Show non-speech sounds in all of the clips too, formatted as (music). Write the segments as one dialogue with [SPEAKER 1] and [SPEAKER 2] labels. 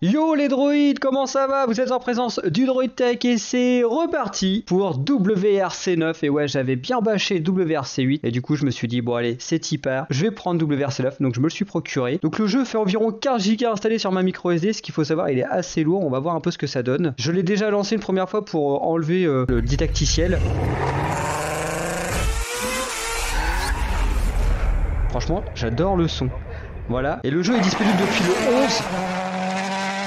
[SPEAKER 1] Yo les droïdes, comment ça va? Vous êtes en présence du Droid Tech et c'est reparti pour WRC9. Et ouais, j'avais bien bâché WRC8 et du coup je me suis dit, bon allez, c'est hyper, je vais prendre WRC9, donc je me le suis procuré. Donc le jeu fait environ 15 Go installé sur ma micro SD, ce qu'il faut savoir, il est assez lourd, on va voir un peu ce que ça donne. Je l'ai déjà lancé une première fois pour enlever euh, le didacticiel. Franchement, j'adore le son. Voilà. Et le jeu est disponible depuis le 11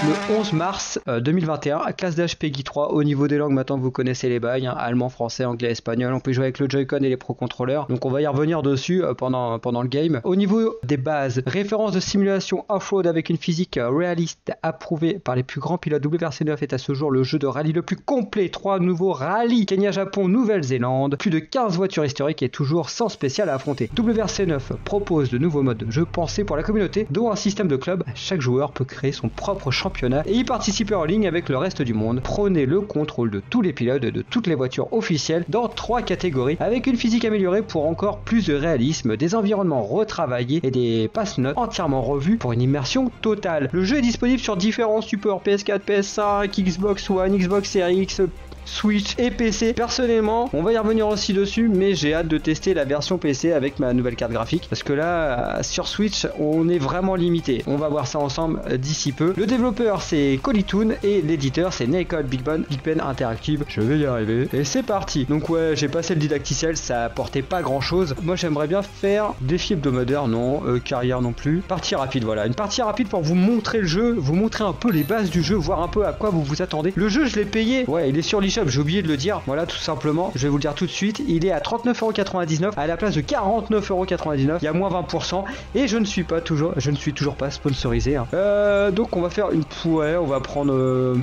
[SPEAKER 1] le 11 mars 2021 à classe d'âge PEGI 3 au niveau des langues maintenant vous connaissez les bails hein, allemand français anglais espagnol. On peut jouer avec le Joy-Con et les Pro Controllers donc on va y revenir dessus euh, pendant, pendant le game. Au niveau des bases référence de simulation off-road avec une physique réaliste approuvée par les plus grands pilotes. WRC9 est à ce jour le jeu de rallye le plus complet. Trois nouveaux rallyes. Kenya Japon Nouvelle-Zélande. Plus de 15 voitures historiques et toujours sans spécial à affronter. WRC9 propose de nouveaux modes de jeu pensés pour la communauté dont un système de club. Chaque joueur peut créer son propre championnat et y participer en ligne avec le reste du monde. Prenez le contrôle de tous les pilotes de toutes les voitures officielles dans trois catégories avec une physique améliorée pour encore plus de réalisme, des environnements retravaillés et des pass notes entièrement revus pour une immersion totale. Le jeu est disponible sur différents supports PS4, PS5, Xbox One, Xbox Series X, Switch et PC. Personnellement, on va y revenir aussi dessus, mais j'ai hâte de tester la version PC avec ma nouvelle carte graphique. Parce que là, sur Switch, on est vraiment limité. On va voir ça ensemble d'ici peu. Le développeur, c'est Colitoon et l'éditeur, c'est Naked Big Ben, Big Ben Interactive. Je vais y arriver. Et c'est parti. Donc ouais, j'ai passé le didacticiel, ça apportait pas grand chose. Moi, j'aimerais bien faire défi hebdomadaire, non. Euh, carrière non plus. Partie rapide, voilà. Une partie rapide pour vous montrer le jeu, vous montrer un peu les bases du jeu, voir un peu à quoi vous vous attendez. Le jeu, je l'ai payé. Ouais, il est sur l'eShop j'ai oublié de le dire. Voilà, tout simplement, je vais vous le dire tout de suite. Il est à 39,99€ à la place de 49,99€. Il y a moins 20%. Et je ne suis pas toujours, je ne suis toujours pas sponsorisé. Hein. Euh, donc on va faire une pouée. On va prendre euh,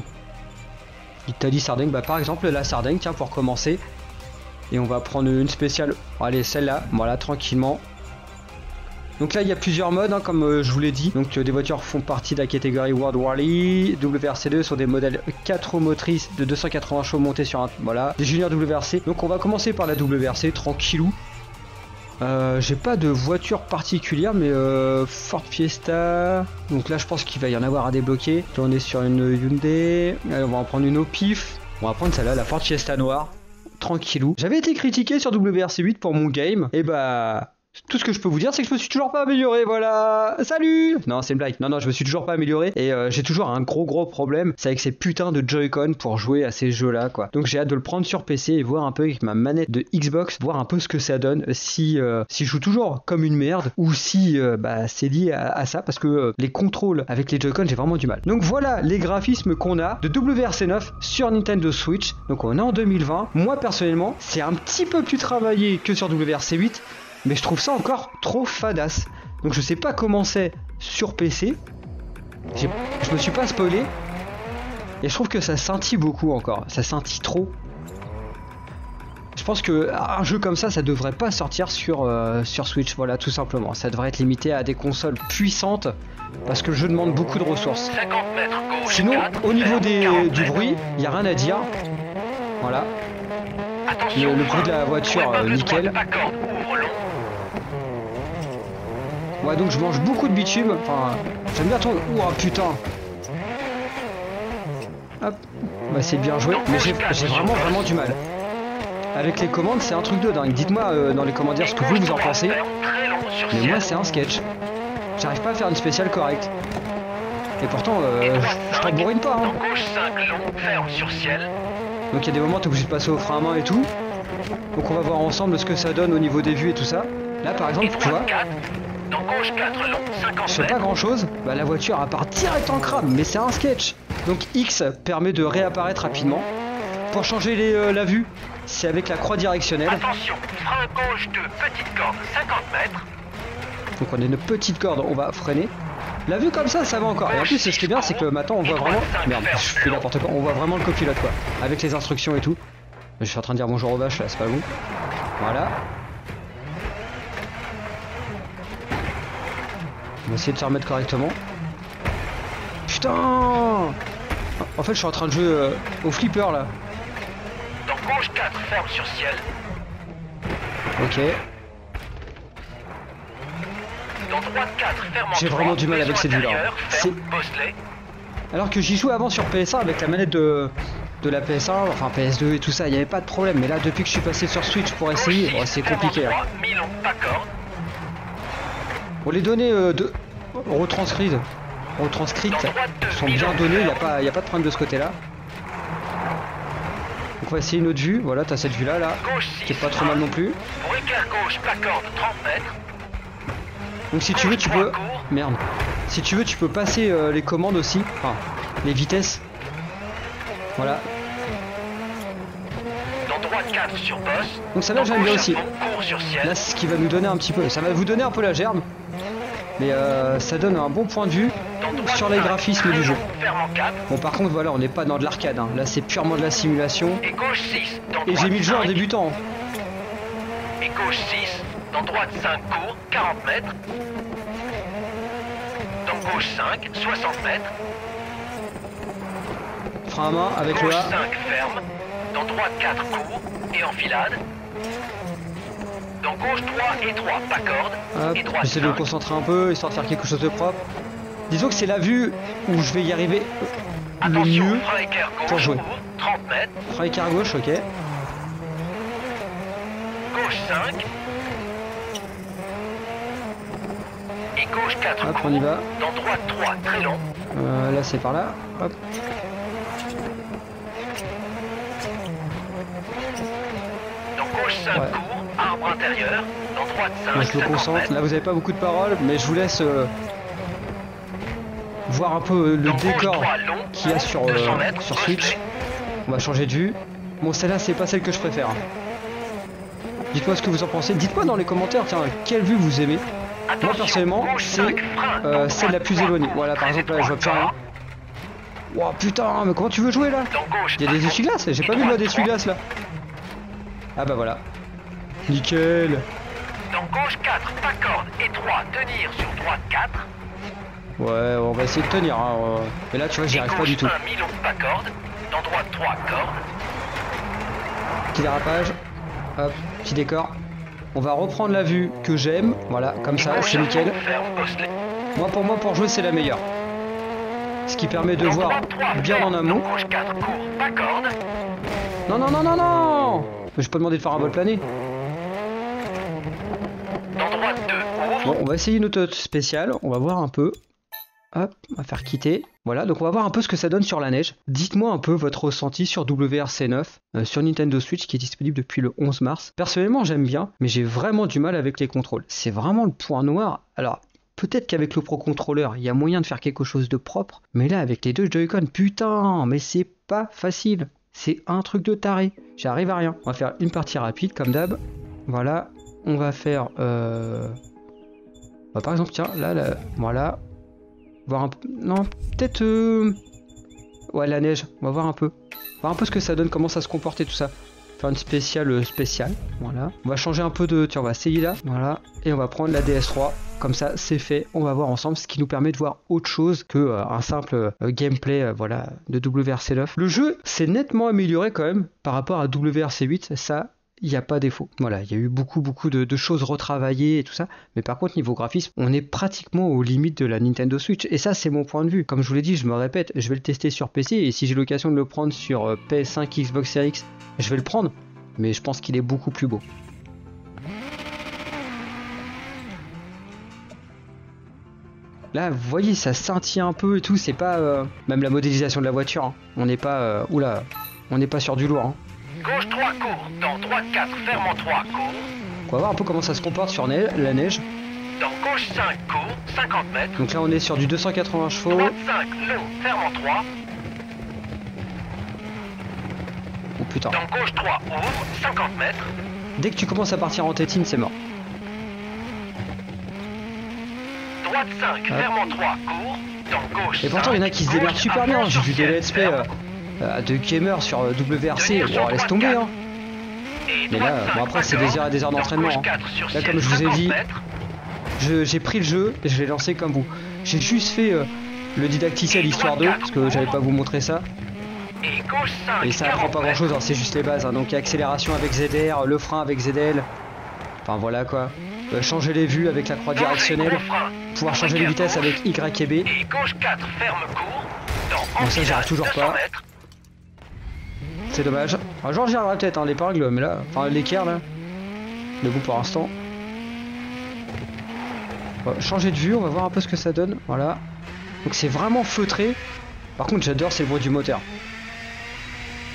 [SPEAKER 1] Italie Sardaigne. Bah par exemple la Sardaigne, tiens pour commencer. Et on va prendre une spéciale. Allez, celle-là. Voilà, tranquillement. Donc là, il y a plusieurs modes, hein, comme euh, je vous l'ai dit. Donc euh, des voitures font partie de la catégorie World Rally. WRC2 sont des modèles 4 roues motrices de 280 chevaux montés sur un... Voilà, des juniors WRC. Donc on va commencer par la WRC, tranquillou. Euh, j'ai pas de voiture particulière, mais Ford Fiesta. Donc là, je pense qu'il va y en avoir à débloquer. Là, on est sur une Hyundai. Allez, on va en prendre une au pif. On va prendre celle-là, la Ford Fiesta noire. Tranquillou. J'avais été critiqué sur WRC8 pour mon game. Et bah, tout ce que je peux vous dire, c'est que je me suis toujours pas amélioré, voilà. Salut Non, c'est une blague. Non, non, je me suis toujours pas amélioré. Et euh, j'ai toujours un gros, gros problème. C'est avec ces putains de Joy-Con pour jouer à ces jeux-là, quoi. Donc j'ai hâte de le prendre sur PC et voir un peu avec ma manette de Xbox, voir un peu ce que ça donne. Si, euh, je joue toujours comme une merde ou si euh, bah, c'est lié à, ça parce que les contrôles avec les Joy-Con, j'ai vraiment du mal. Donc voilà les graphismes qu'on a de WRC9 sur Nintendo Switch. Donc on est en 2020. Moi personnellement, c'est un petit peu plus travaillé que sur WRC8 mais je trouve ça encore trop fadasse. Donc je sais pas comment c'est sur PC. Je me suis pas spoilé. Et je trouve que ça scintille beaucoup encore. Ça scintille trop. Je pense que un jeu comme ça, ça devrait pas sortir sur, euh, sur Switch, voilà, tout simplement. Ça devrait être limité à des consoles puissantes, parce que le jeu demande beaucoup de ressources. Sinon, au niveau des, du bruit, il a rien à dire. Voilà. Le, le bruit de la voiture, euh, nickel. Ouais, donc je mange beaucoup de bitume. Enfin, j'aime bien ton. Ouah, putain. Hop. Bah, c'est bien joué. Mais j'ai vraiment, vraiment du mal. Avec les commandes, c'est un truc de dingue. Dites-moi euh, dans les commentaires ce que vous, en pensez. Mais moi, c'est un sketch. J'arrive pas à faire une spéciale correcte. Et pourtant, euh, je t'embourrine pas. Hein. Donc il y a des moments t'es obligé de passer au frein à main et tout. Donc on va voir ensemble ce que ça donne au niveau des vues et tout ça. Là par exemple, tu vois, je fais pas grand chose, bah, la voiture part direct en crame, mais c'est un sketch. Donc X permet de réapparaître rapidement. Pour changer les, euh, la vue, c'est avec la croix directionnelle. Attention, frein gauche de petite corde, 50 mètres. Donc on a une petite corde, on va freiner. La vue comme ça, ça va encore. Et en plus, ce qui est bien, c'est que maintenant on voit vraiment. Merde, je fais n'importe quoi. On voit vraiment le copilote quoi. Avec les instructions et tout. Je suis en train de dire bonjour aux vaches là, c'est pas vous. Voilà. On va essayer de se remettre correctement. Putain En fait, je suis en train de jouer euh, au flipper là. Dans gauche 4, ferme sur ciel. Ok. Dans droite 4, ferme J'ai vraiment du mal avec cette vue là. Alors que j'y jouais avant sur PS1 avec la manette de, de la PS1, enfin PS2 et tout ça, il n'y avait pas de problème. Mais là, depuis que je suis passé sur Switch pour essayer, oh, c'est compliqué. Hein. Bon, les données euh, de retranscrites, retranscrites sont bien données, il n'y a, pas, a pas de problème de ce côté-là. Donc on va essayer une autre vue, voilà, t'as cette vue-là, là, qui est pas trop mal non plus. Donc si tu veux, tu peux... Merde. Si tu veux, tu peux passer euh, les commandes aussi, enfin, les vitesses. Voilà. Donc ça là j'aime bien aussi. Là ce qui va nous donner un petit peu. Ça va vous donner un peu la gerbe. Mais euh, ça donne un bon point de vue sur les graphismes du jeu. Bon par contre voilà on n'est pas dans de l'arcade. Hein. Là c'est purement de la simulation. Et j'ai mis le jeu en débutant.
[SPEAKER 2] Et gauche 6, dans droite 5 cours, 40 mètres. Dans gauche 5, 60 mètres.
[SPEAKER 1] Frein à main avec le A. 5
[SPEAKER 2] ferme, dans droite 4 cours et enfilade. Dans gauche 3 et 3, pas corde.
[SPEAKER 1] et droite J'essaie de me concentrer un peu, histoire de faire quelque chose de propre. Disons que c'est la vue où je vais y arriver le mieux pour jouer. 30 mètres. Frein écart gauche, ok.
[SPEAKER 2] Gauche 5. Et gauche 4
[SPEAKER 1] Hop, on y va.
[SPEAKER 2] Dans droite 3, très long.
[SPEAKER 1] Euh, là c'est par là. Hop.
[SPEAKER 2] Dans gauche 5 ouais. court, arbre intérieur. Dans droite 5. Moi,
[SPEAKER 1] je me concentre. Là vous avez pas beaucoup de paroles, mais je vous laisse euh, voir un peu le décor qu'il y a sur, euh, sur Switch. On va changer de vue. Bon celle-là c'est pas celle que je préfère. Dites-moi ce que vous en pensez. Dites-moi dans les commentaires, tiens, quelle vue vous aimez. Moi personnellement, c'est euh, celle la plus éloignée. Voilà, par exemple là, je vois plus rien. Oh putain, mais comment tu veux jouer là Il y a des essuie-glaces J'ai pas vu moi des essuie-glaces là. Ah bah voilà. Nickel.
[SPEAKER 2] Dans gauche 4, pas corde et 3, tenir sur droite 4.
[SPEAKER 1] Ouais, on va essayer de tenir. Hein. Mais là, tu vois, j'y arrive pas du tout. 1,
[SPEAKER 2] milon, pas corde. Dans droite 3, corde.
[SPEAKER 1] Petit dérapage. Hop, petit décor. On va reprendre la vue que j'aime. Voilà, comme ça, c'est nickel. Moi, pour moi, pour jouer, c'est la meilleure. Ce qui permet de voir bien en amont. Non, non, non, non, non Je vais pas demander de faire un vol plané. On va essayer une autre spéciale. On va voir un peu. Hop, on va faire quitter. Voilà, donc on va voir un peu ce que ça donne sur la neige. Dites-moi un peu votre ressenti sur WRC9 euh, sur Nintendo Switch qui est disponible depuis le 11 mars. Personnellement, j'aime bien, mais j'ai vraiment du mal avec les contrôles. C'est vraiment le point noir. Alors, peut-être qu'avec le Pro Controller, il y a moyen de faire quelque chose de propre, mais là, avec les deux Joy-Con, putain, mais c'est pas facile. C'est un truc de taré. J'arrive à rien. On va faire une partie rapide, comme d'hab. Voilà, on va faire... Euh... Bah, par exemple, tiens, là, là, voilà, Voir un peu... Non, peut-être... Euh, ouais, la neige. On va voir un peu. Voir un peu ce que ça donne, comment ça se comporte et tout ça. Faire une spéciale euh, spéciale. Voilà. On va changer un peu de... Tiens, on va essayer là. Voilà. Et on va prendre la DS3. Comme ça, c'est fait. On va voir ensemble, ce qui nous permet de voir autre chose que euh, un simple gameplay voilà, de WRC9. Le jeu s'est nettement amélioré quand même par rapport à WRC8. Ça, il n'y a pas défaut. Voilà, il y a eu beaucoup beaucoup de, choses retravaillées et tout ça, mais par contre niveau graphisme, on est pratiquement aux limites de la Nintendo Switch. Et ça c'est mon point de vue. Comme je vous l'ai dit, je me répète, je vais le tester sur PC et si j'ai l'occasion de le prendre sur euh, PS5, Xbox Series X, je vais le prendre. Mais je pense qu'il est beaucoup plus beau. Là, vous voyez, ça scintille un peu et tout. C'est pas euh, même la modélisation de la voiture. Hein. On n'est pas, euh, oula, on n'est pas sur du lourd. Hein.
[SPEAKER 2] Gauche 3 court, dans droite 4, ferme en 3 court.
[SPEAKER 1] On va voir un peu comment ça se comporte sur la neige.
[SPEAKER 2] Dans gauche 5 court, 50 mètres.
[SPEAKER 1] Donc là on est sur du 280 chevaux.
[SPEAKER 2] Droite 5, long, ferme en 3.
[SPEAKER 1] Oh putain.
[SPEAKER 2] Dans gauche 3, ouvre, 50 mètres.
[SPEAKER 1] Dès que tu commences à partir en tétine, c'est mort.
[SPEAKER 2] Droite 5, ferme en 3, court. Dans gauche
[SPEAKER 1] Et pourtant, il y en a qui se démerdent super bien. J'ai vu des let's play euh, de gamers sur euh, WRC, bon, laisse tomber. Hein. Mais là, bon après c'est des heures et des heures d'entraînement. Hein. Là comme je vous ai dit, j'ai pris le jeu et je l'ai lancé comme vous. J'ai juste fait euh, le didacticiel histoire 2, parce que j'allais pas vous montrer ça. Et ça apprend pas grand chose, hein, c'est juste les bases. Hein. Donc accélération avec ZR, le frein avec ZL. Enfin voilà quoi. changer les vues avec la croix directionnelle. Pouvoir changer les vitesses avec Y et B.
[SPEAKER 2] Et gauche 4, ferme court. Dans en
[SPEAKER 1] Bon, ça, j'y
[SPEAKER 2] filade,
[SPEAKER 1] arrive toujours
[SPEAKER 2] 200
[SPEAKER 1] pas. C'est dommage. Un jour j'y arriverai peut-être, hein, l'épingle, mais là, enfin l'équerre là. Mais bon, pour l'instant. Changer de vue, on va voir un peu ce que ça donne. Voilà. Donc c'est vraiment feutré. Par contre, j'adore, c'est le bruit du moteur.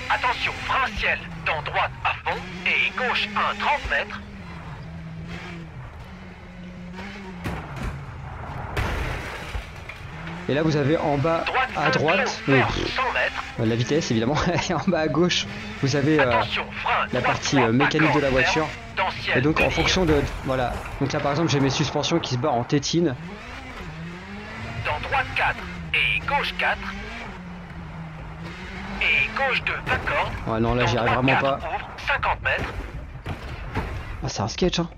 [SPEAKER 2] Attention, frein ciel, dans droite à fond et gauche 1, 30 mètres.
[SPEAKER 1] Et là, vous avez en bas
[SPEAKER 2] Droite
[SPEAKER 1] à
[SPEAKER 2] 5
[SPEAKER 1] droite,
[SPEAKER 2] long,
[SPEAKER 1] oui,
[SPEAKER 2] ferme,
[SPEAKER 1] pff,
[SPEAKER 2] 100 mètres.
[SPEAKER 1] euh, la vitesse évidemment, (laughs) et en bas à gauche, vous avez euh,
[SPEAKER 2] frein,
[SPEAKER 1] la partie euh, mécanique de la voiture. Et donc en fonction de... Voilà. Donc là par exemple, j'ai mes suspensions qui se barrent en tétine.
[SPEAKER 2] Dans droite 4 et gauche 4. Et gauche 2, pas corde.
[SPEAKER 1] Ouais, non, là j'y arrive vraiment
[SPEAKER 2] 4,
[SPEAKER 1] pas.
[SPEAKER 2] ouvre, 50 mètres.
[SPEAKER 1] Ah, c'est un sketch, hein.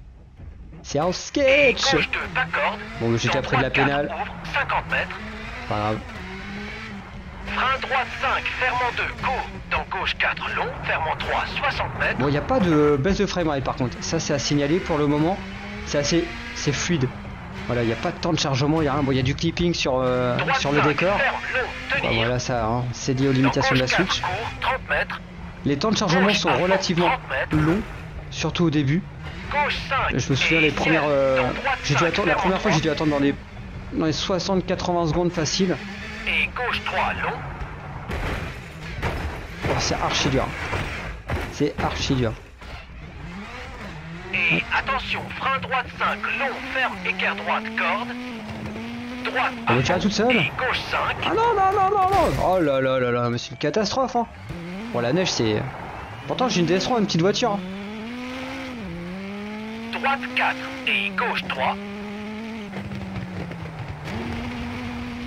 [SPEAKER 1] C'est un
[SPEAKER 2] Et
[SPEAKER 1] sketch
[SPEAKER 2] gauche 2, pas corde.
[SPEAKER 1] Bon, mais j'étais
[SPEAKER 2] Dans
[SPEAKER 1] après de la
[SPEAKER 2] droite 4,
[SPEAKER 1] pénale.
[SPEAKER 2] ouvre, 50 mètres.
[SPEAKER 1] Pas grave.
[SPEAKER 2] Frein droite 5, fermant 2, go. Dans gauche 4, long, fermant 3, 60 mètres.
[SPEAKER 1] Bon, il n'y a pas de baisse de framerate par contre. Ça, c'est à signaler pour le moment. C'est assez. C'est fluide. Voilà, il n'y a pas de temps de chargement, il y a rien. Bon, il y a du clipping sur, euh, sur le
[SPEAKER 2] 5,
[SPEAKER 1] décor.
[SPEAKER 2] ferme, long,
[SPEAKER 1] Bah, voilà, ça, hein, c'est lié aux limitations de la
[SPEAKER 2] gauche 4,
[SPEAKER 1] Switch.
[SPEAKER 2] court, 30 mètres.
[SPEAKER 1] Les temps de chargement
[SPEAKER 2] Gauche
[SPEAKER 1] sont relativement
[SPEAKER 2] 30 mètres.
[SPEAKER 1] longs, surtout au début.
[SPEAKER 2] Gauche 5.
[SPEAKER 1] Je me souviens les premières. euh, j'ai dû
[SPEAKER 2] 5,
[SPEAKER 1] attendre la première fois, j'ai
[SPEAKER 2] 3.
[SPEAKER 1] dû attendre dans les dans les 60-80 secondes facile.
[SPEAKER 2] Et gauche 3, long.
[SPEAKER 1] Oh, c'est archi dur. C'est archi dur.
[SPEAKER 2] Et attention, frein droite 5, long, ferme, écart droite, corde. Droite
[SPEAKER 1] Elle
[SPEAKER 2] fond
[SPEAKER 1] toute seule
[SPEAKER 2] Et gauche 5.
[SPEAKER 1] Ah non non non non non Oh là là là là, mais c'est une catastrophe hein. Bon la neige c'est. Pourtant j'ai une DS3, une petite voiture. hein.
[SPEAKER 2] Droite 4 et gauche 3.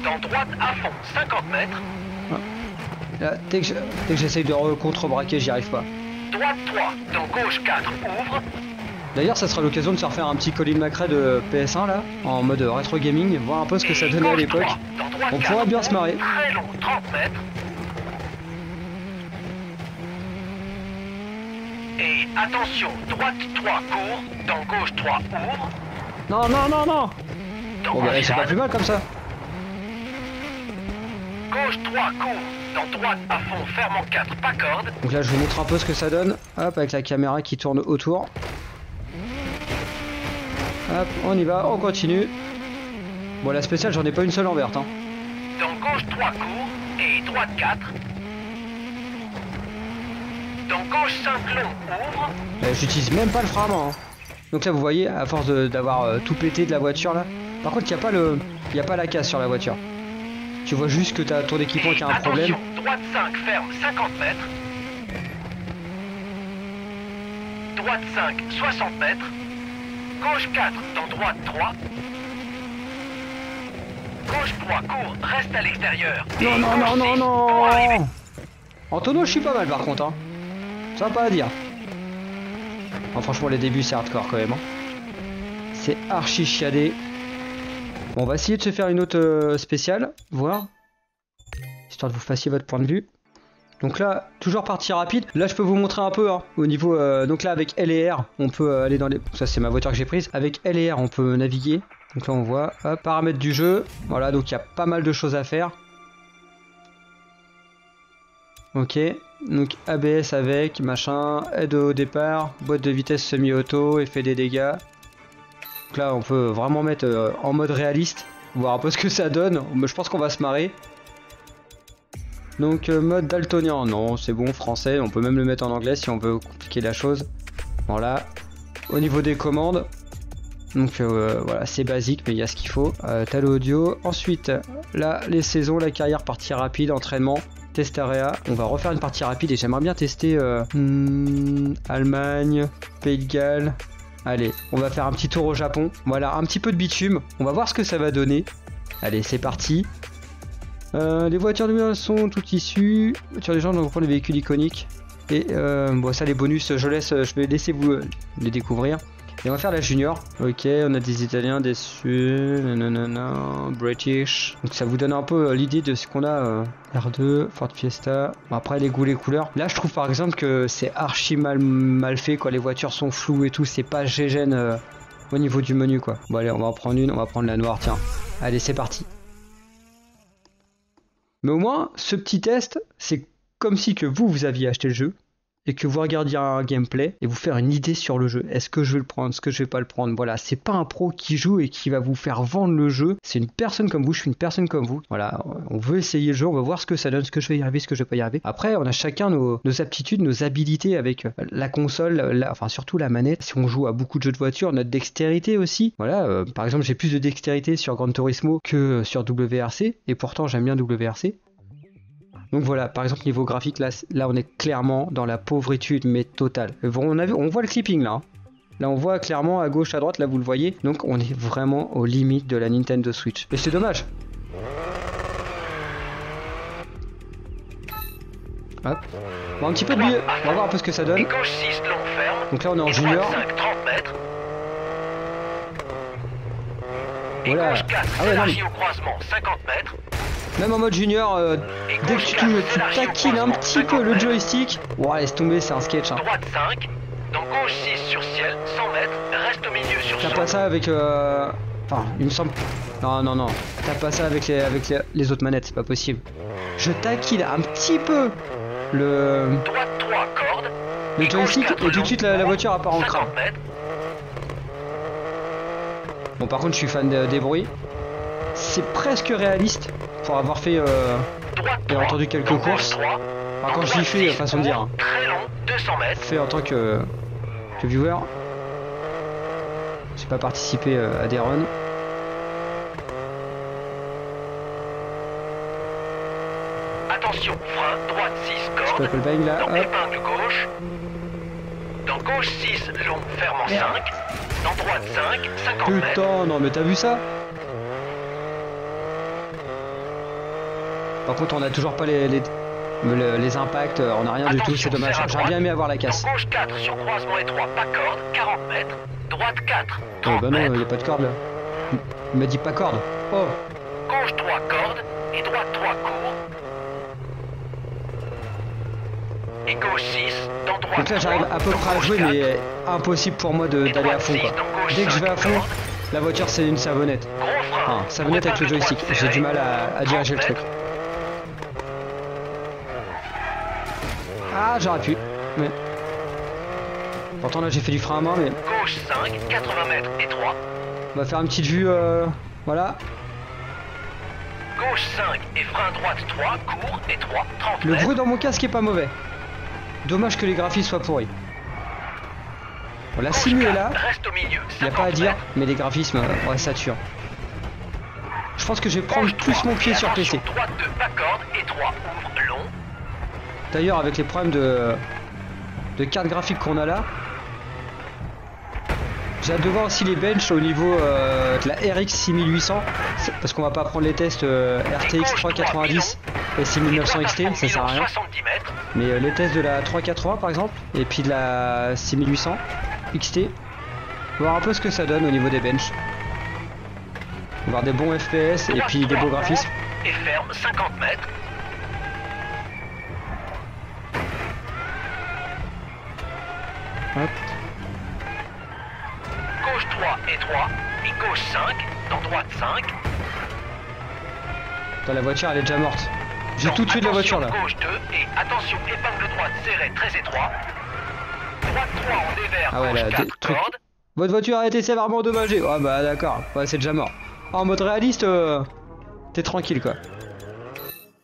[SPEAKER 2] Dans droite à fond, 50 mètres.
[SPEAKER 1] Là, dès que je- dès que j'essaye de contrebraquer, j'y arrive pas.
[SPEAKER 2] Droite 3, dans gauche 4, ouvre.
[SPEAKER 1] D'ailleurs, ça sera l'occasion de se refaire un petit Colin McRae de PS1 là, en mode rétro gaming, voir un peu ce que ça
[SPEAKER 2] Et
[SPEAKER 1] donnait à l'époque.
[SPEAKER 2] 3, dans droite
[SPEAKER 1] On
[SPEAKER 2] 4,
[SPEAKER 1] pourra bien se marrer.
[SPEAKER 2] Très long, 30 mètres. Et attention, droite 3 court, dans gauche 3 ouvre.
[SPEAKER 1] Non non non non Bon bah c'est pas plus mal comme ça.
[SPEAKER 2] Gauche 3 court, dans droite à fond, fermant 4, pas corde.
[SPEAKER 1] Donc là je vous montre un peu ce que ça donne. Hop, avec la caméra qui tourne autour. Hop, on y va, on continue. Bon la spéciale j'en ai pas une seule en verte hein.
[SPEAKER 2] Dans gauche 3 court et droite 4. Dans gauche 5 long, ouvre.
[SPEAKER 1] Euh, J'utilise même pas le frein à main. hein. Donc là vous voyez, à force d'avoir euh, tout pété de la voiture là. Par contre il n'y a pas le. Il y a pas la casse sur la voiture. Tu vois juste que t'as ton équipement
[SPEAKER 2] Et
[SPEAKER 1] qui a un problème.
[SPEAKER 2] droite 5 ferme 50 mètres. Droite 5, 60 mètres. Gauche 4, dans droite 3. Gauche 3, court, reste à l'extérieur.
[SPEAKER 1] Non non non non
[SPEAKER 2] 6, pour arriver.
[SPEAKER 1] non En tonneau je suis pas mal par contre hein. Sympa à dire. Bon, franchement les débuts c'est hardcore quand même. hein. C'est archi chiadé. On va essayer de se faire une autre euh, spéciale, voir. Histoire de vous fassiez votre point de vue. Donc là, toujours partie rapide. Là, je peux vous montrer un peu hein, au niveau. euh, donc là, avec L et R, on peut euh, aller dans les. Ça, c'est ma voiture que j'ai prise. Avec L et R, on peut naviguer. Donc là, on voit paramètres du jeu. Voilà, donc il y a pas mal de choses à faire. Ok, donc ABS avec, machin, aide au départ, boîte de vitesse semi-auto, effet des dégâts. Donc là, on peut vraiment mettre euh, en mode réaliste, voir un peu (laughs) ce que ça donne. Mais Je pense qu'on va se marrer. Donc euh, mode daltonien, non, c'est bon, français. On peut même le mettre en anglais si on veut compliquer la chose. Voilà. Au niveau des commandes, donc euh, voilà, c'est basique, mais il y a ce qu'il faut. T'as l'audio. Ensuite, là, les saisons, la carrière, partie rapide, entraînement, test area. On va refaire une partie rapide et j'aimerais bien tester hmm, Allemagne, Pays de Galles. Allez, on va faire un petit tour au Japon. Voilà, un petit peu de bitume. On va voir ce que ça va donner. Allez, c'est parti. Euh, les voitures de sont toutes issues. Voitures des gens, on va prendre les véhicules iconiques. Et euh, bon, ça, les bonus, je laisse, je vais laisser vous euh, les découvrir. Et on va faire la junior. Ok, on a des Italiens, des nanana, British. Donc ça vous donne un peu euh, l'idée de ce qu'on a. euh, R2, Ford Fiesta. Après les goûts, les couleurs. Là, je trouve par exemple que c'est archi mal, fait. Quoi. Les voitures sont floues et tout. C'est pas gégène euh, au niveau du menu. quoi. Bon, allez, on va en prendre une. On va prendre la noire. Tiens. Allez, c'est parti. Mais au moins, ce petit test, c'est comme si que vous, vous aviez acheté le jeu, et que vous regardiez un gameplay et vous faire une idée sur le jeu. Est-ce que je vais le prendre, est-ce que je vais pas le prendre? Voilà, c'est pas un pro qui joue et qui va vous faire vendre le jeu. C'est une personne comme vous, je suis une personne comme vous. Voilà, on veut essayer le jeu, on va voir ce que ça donne, ce que je vais y arriver, ce que je vais pas y arriver. Après, on a chacun nos, aptitudes, nos habilités avec euh, la console, enfin surtout la manette. Si on joue à beaucoup de jeux de voiture, notre dextérité aussi. Voilà, euh, par exemple, j'ai plus de dextérité sur Gran Turismo que sur WRC et pourtant j'aime bien WRC. Donc voilà, par exemple niveau graphique, là, là on est clairement dans la pauvritude, mais totale. On, on voit le clipping là. Hein. Là on voit clairement à gauche, à droite, là vous le voyez. Donc on est vraiment aux limites de la Nintendo Switch. Et c'est dommage. Hop. Bon, un petit peu de mieux. On va voir un peu ce que ça donne. Donc là on est en junior. Voilà. Ah ouais, non, même en mode junior, euh, dès que tu, taquines un petit peu le joystick, ouais, laisse tomber, c'est un sketch. Hein. Droite 5, dans gauche 6 sur ciel, 100 mètres, reste au milieu sur T'as pas ça avec. Euh... Enfin, il me semble. Non, non, non. T'as pas ça avec les, avec les, autres manettes, c'est pas possible. Je taquine un petit peu le. Droite 3 cordes. Le joystick et tout de suite la, voiture apparaît en crâne. Bon, par contre, je suis fan des bruits. C'est presque réaliste pour avoir fait euh, bien entendu quelques courses. Enfin, quand je dis fait, façon de dire. Hein. Fait en tant que, que viewer. J'ai pas participé euh, à des runs. Attention, frein, droite 6 cordes. Peux là, hop. gauche. Dans gauche 6, long, ferme en 5. Dans droite 5, 50 Putain, non mais t'as vu ça? Par contre, on a toujours pas les, les, impacts, on a rien du tout, c'est dommage. J'aurais bien aimé avoir la casse. Gauche 4 sur croisement étroit, pas corde, 40 mètres. Droite 4. Oh bah non, il a pas de corde là. Il m'a dit pas corde. Oh. Gauche 3 corde et droite 3 court. Et gauche 6 dans droite. Donc là j'arrive à peu près à jouer mais impossible pour moi d'aller à fond quoi. Dès que je vais à fond, la voiture c'est une savonnette. Enfin, savonnette avec le joystick. J'ai du mal à, à diriger le truc. Ah, j'aurais pu. Mais... Pourtant là j'ai fait du frein à main mais... Gauche 5, 80 mètres et 3. On va faire une petite vue, euh... voilà. Gauche 5 et frein droite 3, court et 3, 30 Le bruit dans mon casque est pas mauvais. Dommage que les graphismes soient pourris. Bon, la simu est là. Il n'y a pas à dire, mais les graphismes, euh, ouais, ça tue. Je pense que je vais prendre plus mon pied sur PC. Droite 2, pas corde et 3, ouvre long. D'ailleurs, avec les problèmes de, de carte graphique qu'on a là, j'ai hâte de voir aussi les benches au niveau euh, de la RX 6800 parce qu'on va pas prendre les tests euh, RTX 390 et 6900 XT, ça sert à rien. Mais euh, les tests de la 380 par exemple et puis de la 6800 XT, voir un peu ce que ça donne au niveau des benches. Voir des bons FPS et puis des beaux graphismes. Et ferme 50 mètres. Gauche 3 et 3 et gauche 5 dans droite 5. Dans la voiture elle est déjà morte. J'ai tout tué de la voiture là. Gauche 2 et attention épingle droite serrée très étroit. Droite 3 en dévers. Ah ouais là, 4, truc... Votre voiture a été sévèrement endommagée. Ah bah d'accord, ouais, c'est déjà mort. En mode réaliste, euh, t'es tranquille quoi.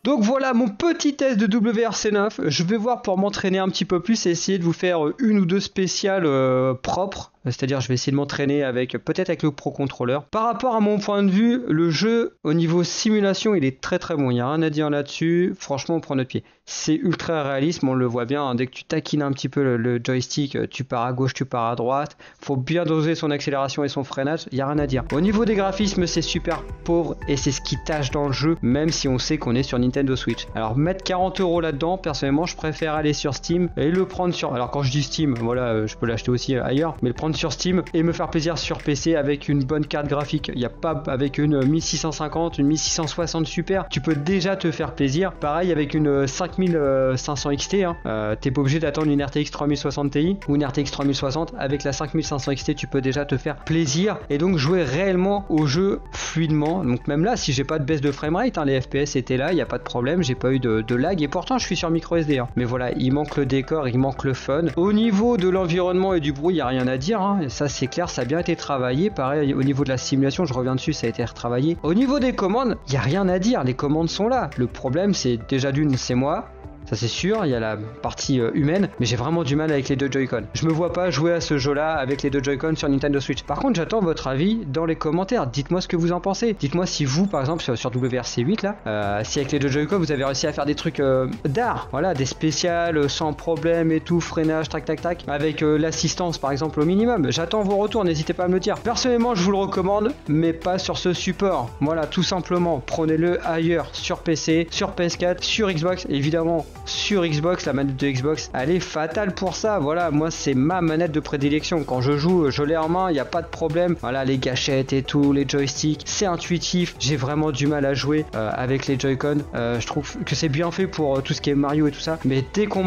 [SPEAKER 1] Donc voilà mon petit test de WRC9. Je vais voir pour m'entraîner un petit peu plus et essayer de vous faire une ou deux spéciales euh, propres c'est-à-dire je vais essayer de m'entraîner avec peut-être avec le Pro Controller. Par rapport à mon point de vue, le jeu au niveau simulation, il est très très bon. Il n'y a rien à dire là-dessus. Franchement, on prend notre pied. C'est ultra réaliste, on le voit bien. Hein. Dès que tu taquines un petit peu le, joystick, tu pars à gauche, tu pars à droite. Faut bien doser son accélération et son freinage. Il n'y a rien à dire. Au niveau des graphismes, c'est super pauvre et c'est ce qui tâche dans le jeu, même si on sait qu'on est sur Nintendo Switch. Alors mettre 40 euros là-dedans, personnellement, je préfère aller sur Steam et le prendre sur. Alors quand je dis Steam, voilà, euh, je peux l'acheter aussi ailleurs, mais le prendre sur Steam et me faire plaisir sur PC avec une bonne carte graphique. Il n'y a pas avec une 1650, une 1660 Super, tu peux déjà te faire plaisir. Pareil avec une 5500 XT, hein. euh, t'es pas obligé d'attendre une RTX 3060 Ti ou une RTX 3060. Avec la 5500 XT, tu peux déjà te faire plaisir et donc jouer réellement au jeu fluidement. Donc même là, si j'ai pas de baisse de framerate, hein, les FPS étaient là, il n'y a pas de problème, j'ai pas eu de, lag et pourtant je suis sur micro SD. Hein. Mais voilà, il manque le décor, il manque le fun. Au niveau de l'environnement et du bruit, il n'y a rien à dire. Hein. ça c'est clair, ça a bien été travaillé. Pareil, au niveau de la simulation, je reviens dessus, ça a été retravaillé. Au niveau des commandes, il n'y a rien à dire, les commandes sont là. Le problème, c'est déjà d'une, c'est moi ça c'est sûr, il y a la partie euh, humaine, mais j'ai vraiment du mal avec les deux Joy-Con. Je me vois pas jouer à ce jeu-là avec les deux Joy-Con sur Nintendo Switch. Par contre, j'attends votre avis dans les commentaires. Dites-moi ce que vous en pensez. Dites-moi si vous, par exemple, sur, WRC8 là, euh, si avec les deux Joy-Con vous avez réussi à faire des trucs euh, d'art, voilà, des spéciales sans problème et tout, freinage, tac tac tac, avec l'assistance par exemple au minimum. J'attends vos retours, n'hésitez pas à me le dire. Personnellement, je vous le recommande, mais pas sur ce support. Voilà, tout simplement, prenez-le ailleurs, sur PC, sur PS4, sur Xbox, évidemment sur Xbox, la manette de Xbox, elle est fatale pour ça. Voilà, moi c'est ma manette de prédilection. Quand je joue, je l'ai en main, il n'y a pas de problème. Voilà, les gâchettes et tout, les joysticks, c'est intuitif. J'ai vraiment du mal à jouer euh, avec les Joy-Con. Euh, je trouve que c'est bien fait pour euh, tout ce qui est Mario et tout ça. Mais dès qu'on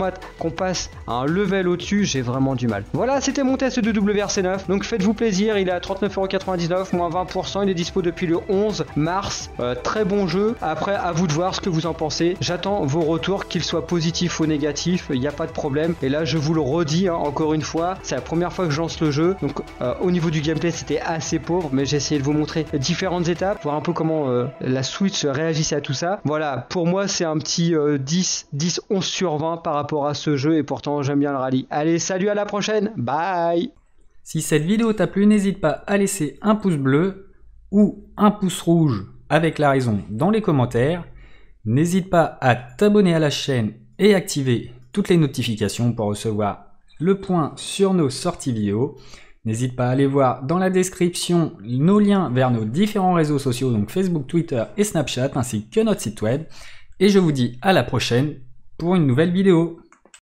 [SPEAKER 1] passe à un level au-dessus, j'ai vraiment du mal. Voilà, c'était mon test de WRC9. Donc faites-vous plaisir, il est à 39,99€, moins 20%. Il est dispo depuis le 11 mars. très bon jeu. Après, à vous de voir ce que vous en pensez. J'attends vos retours, qu'ils soient positif ou négatif, il n'y a pas de problème. Et là, je vous le redis hein, encore une fois, c'est la première fois que je lance le jeu. Donc, euh, au niveau du gameplay, c'était assez pauvre, mais j'ai essayé de vous montrer différentes étapes, voir un peu comment euh, la Switch réagissait à tout ça. Voilà, pour moi, c'est un petit 10, 10, 11 sur 20 par rapport à ce jeu, et pourtant, j'aime bien le rallye. Allez, salut, à la prochaine, bye
[SPEAKER 3] Si cette vidéo t'a plu, n'hésite pas à laisser un pouce bleu ou un pouce rouge avec la raison dans les commentaires. N'hésite pas à t'abonner à la chaîne et activer toutes les notifications pour recevoir le point sur nos sorties vidéo. N'hésite pas à aller voir dans la description nos liens vers nos différents réseaux sociaux, donc Facebook, Twitter et Snapchat, ainsi que notre site web. Et je vous dis à la prochaine pour une nouvelle vidéo.